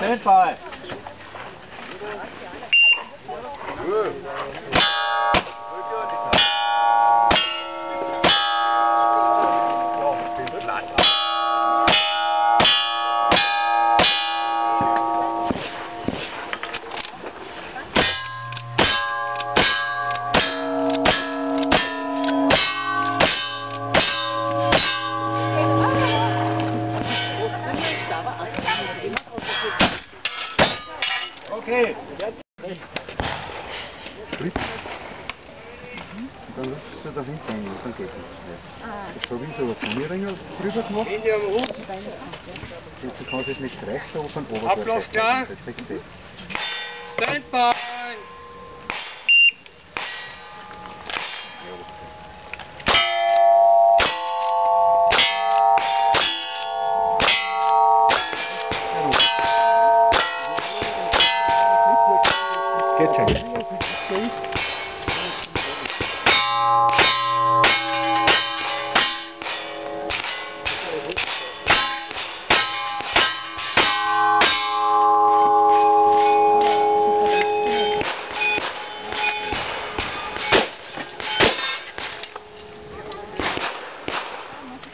Stand by. Okay. Drüber gemacht. Hände am Hut. Jetzt kann sich nicht rechts oben. Ablauf klar. Standby. Geht schon.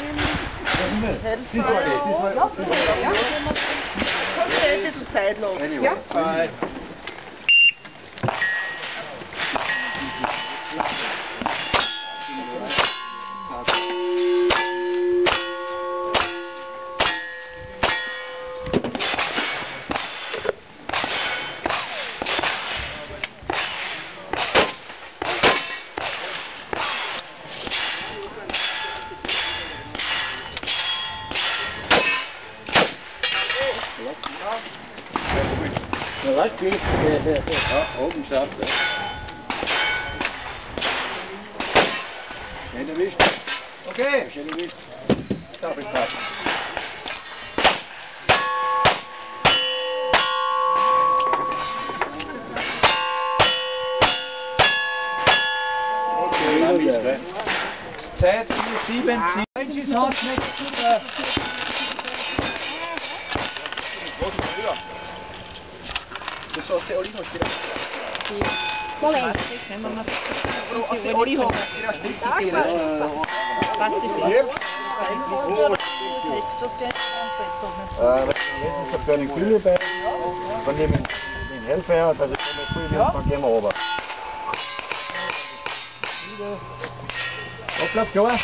gar nicht mehr. Ja, in der Hand. So. Gut, Probe legen. Dann was zu. Kommt ja. Ja, oben schafft er. Schön erwischt. Okay. Schön erwischt. Darf ich passen. Okay. Zeit 7, 7. Wenn Sie es hast, nicht super. Das hast du alle noch wieder. Moment. Noch wieder Stück Äh, das ist für den Kühle bei. Von dem den Helfer her, dass ich komme früh wird, dann gehen wir runter. Ablauf klar.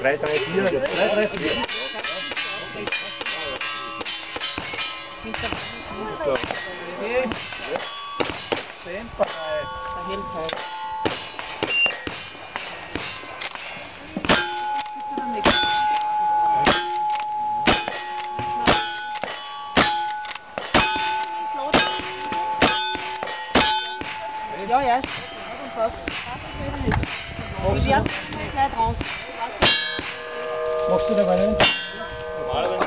3, 3, 4, 3, 3, 4. Bien. Bien para Daniel Ja, ja. Mocht ze er maar in? Normaal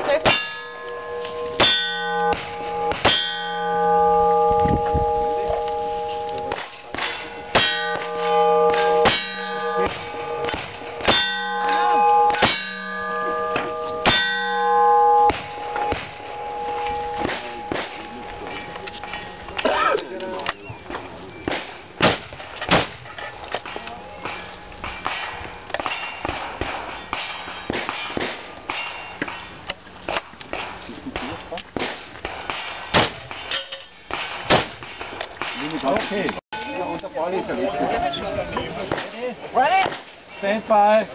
Ready? Stand by.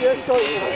Yes,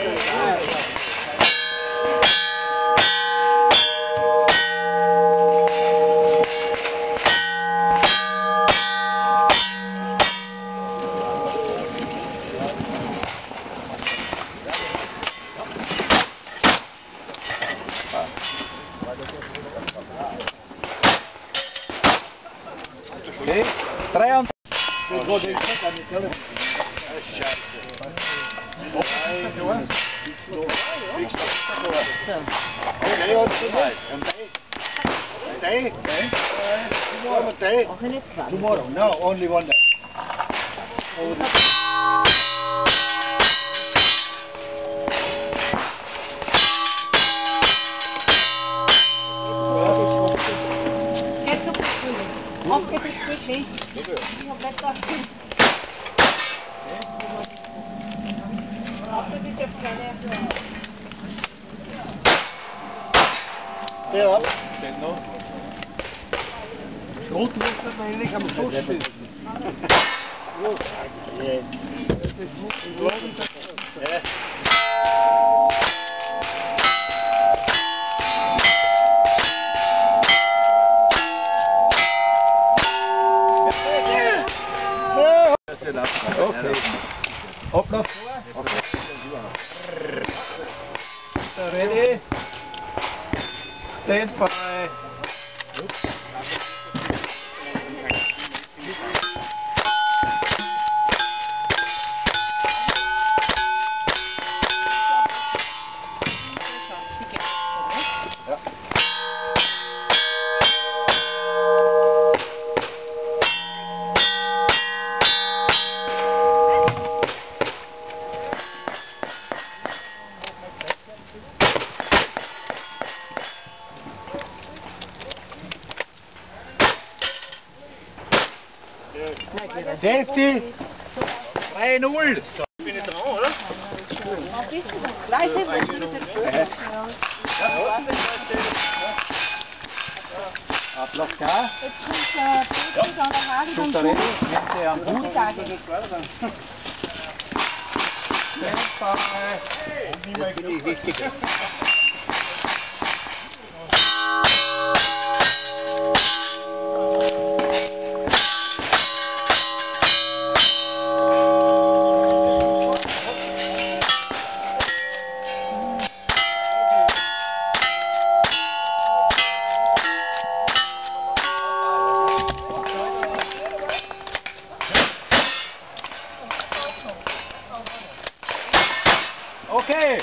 Day? Day? Tomorrow no, only one day. Over the Off geht es frisch, Ich hab Wetter. Ja. Den nå. Slått litt med meg, kan man forstå. Jo, jeg... Det er smukt. Ja. Okay. Auf nach ready? Stand by. 3-0. Nein, ich hab nicht. Ablauf klar. Jetzt kommt der Peter an der Haare Schulter ready. Hände am Hut. Tage. Stand by. Okay.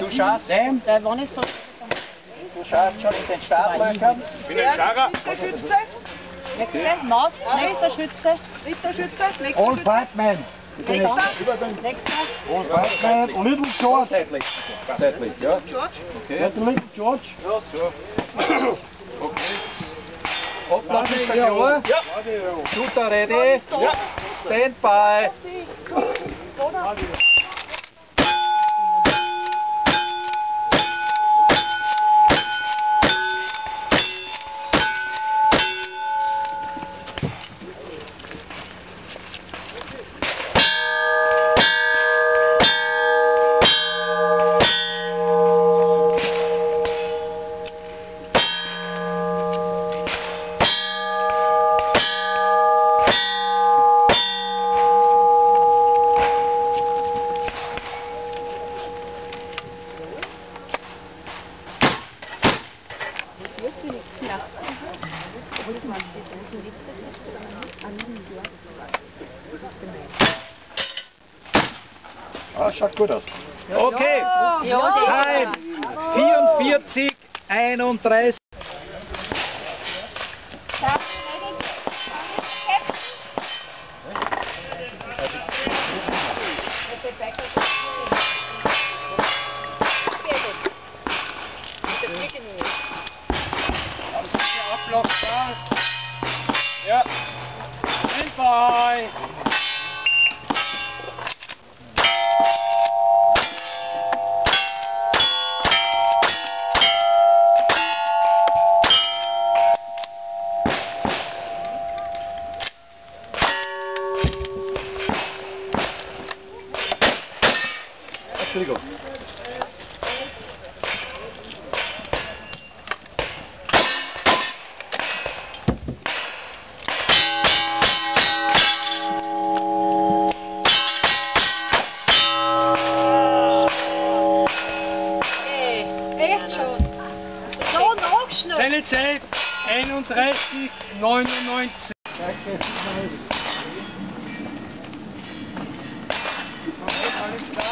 Du schaust, Sam, Der war nicht so. du schaust schon in den Startlöchern. Ritterschütze, Nächster, Maus, nächster Schütze. Ritterschütze, nächster five men. Nächster. Men. Little George. Ja. George. Okay. Little George. Ja, so. Okay. Hoppla, ist der klar? Ja. Shooter ready. Ja. Stand by. Schaut gut aus. Okay. Time. 44, 31. Ablauf da. Ja. Stand 39, 99. Danke. Alles klar.